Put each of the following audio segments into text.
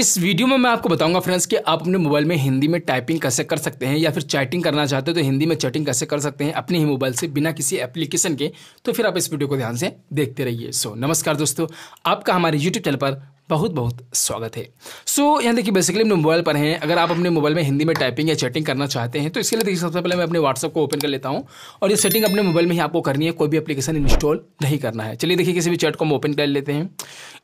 इस वीडियो में मैं आपको बताऊँगा फ्रेंड्स कि आप अपने मोबाइल में हिंदी में टाइपिंग कैसे कर सकते हैं या फिर चैटिंग करना चाहते हो तो हिंदी में चैटिंग कैसे कर सकते हैं अपने ही मोबाइल से बिना किसी एप्लीकेशन के। तो फिर आप इस वीडियो को ध्यान से देखते रहिए। सो नमस्कार दोस्तों आपका हमारे यूट्यूब चैनल पर बहुत बहुत स्वागत है। सो so, यहाँ देखिए बेसिकली अपने मोबाइल पर हैं। अगर आप अपने मोबाइल में हिंदी में टाइपिंग या चैटिंग करना चाहते हैं तो इसके लिए देखिए सबसे पहले मैं अपने व्हाट्सअप को ओपन कर लेता हूँ और ये सेटिंग अपने मोबाइल में ही आपको करनी है। कोई भी एप्लीकेशन इंस्टॉल नहीं करना है। चलिए देखिए किसी भी चैट को हम ओपन कर लेते हैं।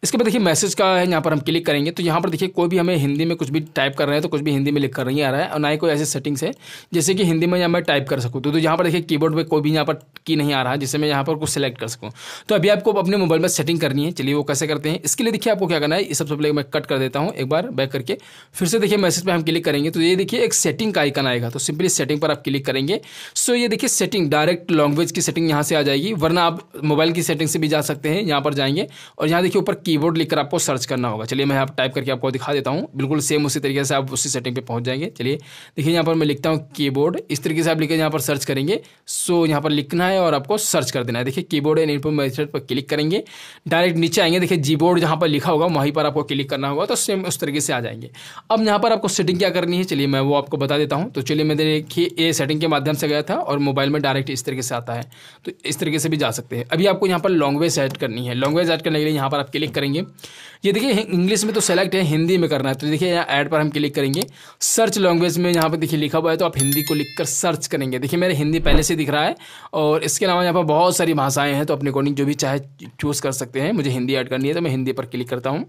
इसके बाद देखिए मैसेज का है, यहाँ पर हम क्लिक करेंगे तो यहाँ पर देखिए कोई भी हमें हिंदी में कुछ भी टाइप कर रहे हैं तो कुछ भी हिंदी में लिख कर नहीं आ रहा है, और ना ही कोई ऐसे सेटिंग्स है, जैसे कि हिंदी में मैं टाइप कर सकूँ। तो यहाँ पर देखिए कीबोर्ड पर कोई भी यहाँ पर की नहीं आ रहा है जिससे मैं यहाँ पर कुछ सेलेक्ट कर सकूँ। तो अभी आपको अपने मोबाइल में सेटिंग करनी है, चलिए वो कैसे करते हैं, इसके लिए देखिए आपको क्या करना है, इस सबसे पहले मैं कट कर देता हूँ, एक बार बैक करके, फिर से देखिए मैसेज पर हम क्लिक करेंगे तो ये देखिए एक सेटिंग का आइकन आएगा तो सिंपली सेटिंग पर आप क्लिक करेंगे सो ये देखिए सेटिंग डायरेक्ट लैंग्वेज की सेटिंग यहाँ से आ जाएगी, वरना आप मोबाइल की सेटिंग से भी जा सकते हैं, यहाँ पर जाएँगे, और यहाँ देखिए ऊपर कीबोर्ड लिखकर आपको सर्च करना होगा। चलिए मैं आप टाइप करके आपको दिखा देता हूँ। बिल्कुल सेम उसी तरीके से आप उसी सेटिंग पर पहुँच जाएँगे। चलिए, देखिए यहाँ पर मैं लिखता हूँ कीबोर्ड। इस तरीके से आप लिखे यहाँ पर सर्च करेंगे। सो यहाँ पर लिखना है और आपको सर्च कर देना है। देखिए, कीबोर्ड एंड इनपुट मेथड पर क्लिक करेंगे। डायरेक्ट नीचे आएँगे। देखिए जी बोर्ड जहाँ पर लिखा होगा, वहीं पर आपको क्लिक करना होगा। तो सेम उस तरीके से आ जाएँगे। अब यहाँ पर आपको सेटिंग क्या करनी है? चलिए मैं वो आपको बता देता हूँ। तो चलिए मैं देखिए, ये सेटिंग के माध्यम से गया था और मोबाइल में डायरेक्ट इस तरीके से आता है। तो इस तरीके से भी जा सकते हैं। अभी आपको यहाँ पर लॉन्ग्वेज ऐड करनी है। लॉन्ग्वेज ऐड करने के लिए यहाँ पर आप क्लिक करेंगे। ये देखिए इंग्लिश में तो सेलेक्ट है, हिंदी में करना है। तो देखिए, यहाँ ऐड पर हम क्लिक करेंगे। सर्च लैंग्वेज में यहाँ पर देखिए लिखा हुआ है तो आप हिंदी को लिख कर सर्च करेंगे। देखिए, मेरे हिंदी पहले से दिख रहा है, और इसके अलावा यहाँ पर बहुत सारी भाषाएँ हैं तो अपने अकॉर्डिंग जो भी चाहे चूज़ कर सकते हैं। मुझे हिंदी ऐड करनी है तो मैं हिंदी पर क्लिक करता हूँ।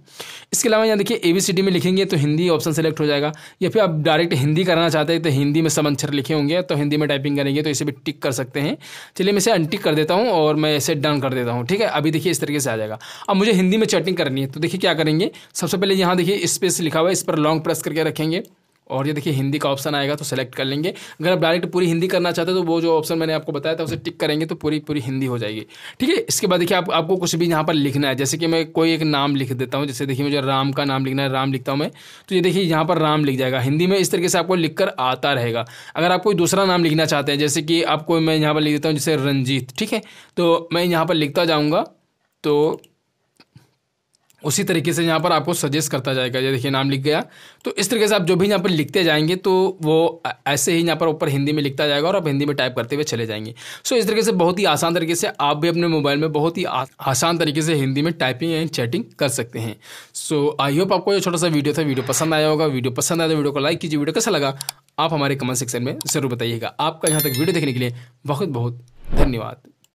इसके अलावा यहाँ देखिए ए बी सी डी में लिखेंगे तो हिंदी ऑप्शन सेलेक्ट हो जाएगा। या फिर आप डायरेक्ट हिंदी करना चाहते हैं तो हिंदी में सब अक्षर लिखे होंगे तो हिंदी में टाइपिंग करेंगे तो इसे भी टिक कर सकते हैं। चलिए, मैं इसे अनटिक कर देता हूँ, और मैं इसे डन कर देता हूँ, ठीक है? अभी देखिए, इस तरीके से आ जाएगा। अब मुझे हिंदी में चैटिंग करनी है तो देखिए क्या करेंगे? सबसे पहले यहाँ देखिए स्पेस लिखा हुआ है इस पर लॉन्ग प्रेस करके रखेंगे। और ये देखिए हिंदी का ऑप्शन आएगा तो सेलेक्ट कर लेंगे। अगर आप डायरेक्ट पूरी हिंदी करना चाहते हो तो वो जो ऑप्शन मैंने आपको बताया था उसे टिक करेंगे तो पूरी पूरी हिंदी हो जाएगी। ठीक है? इसके बाद देखिए आप, आपको कुछ भी यहाँ पर लिखना है। जैसे कि मैं कोई एक नाम लिख देता हूँ जैसे देखिए मुझे राम का नाम लिखना है राम लिखता हूँ मैं। तो ये देखिए यहाँ पर राम लिख जाएगा। हिंदी में इस तरीके से आपको लिख आता रहेगा। अगर आप कोई दूसरा नाम लिखना चाहते हैं जैसे कि आपको मैं यहाँ पर लिख देता हूँ जैसे रंजीत। ठीक है? तो मैं यहाँ पर लिखता जाऊँगा तो उसी तरीके से यहाँ पर आपको सजेस्ट करता जाएगा। ये देखिए, नाम लिख गया। तो इस तरीके से आप जो भी यहाँ पर लिखते जाएँगे तो वो ऐसे ही यहाँ पर ऊपर हिंदी में लिखता जाएगा और आप हिंदी में टाइप करते हुए चले जाएँगे। सो इस तरीके से बहुत ही आसान तरीके से आप भी अपने मोबाइल में बहुत ही आसान तरीके से हिंदी में टाइपिंग एंड चैटिंग कर सकते हैं। सो आई होप आपको ये छोटा सा वीडियो था। वीडियो पसंद आया होगा। वीडियो पसंद आया तो वीडियो को लाइक कीजिए। वीडियो कैसा लगा, आप हमारे कमेंट सेक्शन में ज़रूर बताइएगा। आपका यहाँ तक वीडियो देखने के लिए बहुत बहुत धन्यवाद।